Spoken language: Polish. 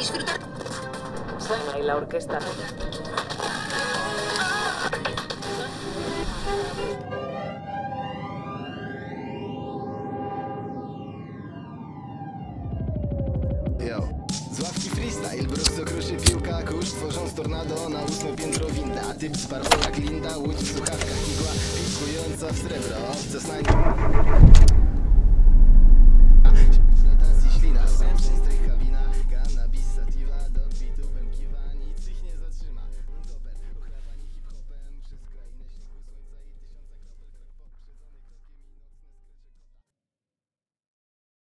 tiempo disfrutar. Suena y la orquesta. Yo. Z ławki freestyle, Brooks okruszy piłka, kurz Tworząc tornado na ósme piętro winda Typ z barwą jak Linda, łódź w słuchawkach igła Pikująca w srebro, obce snań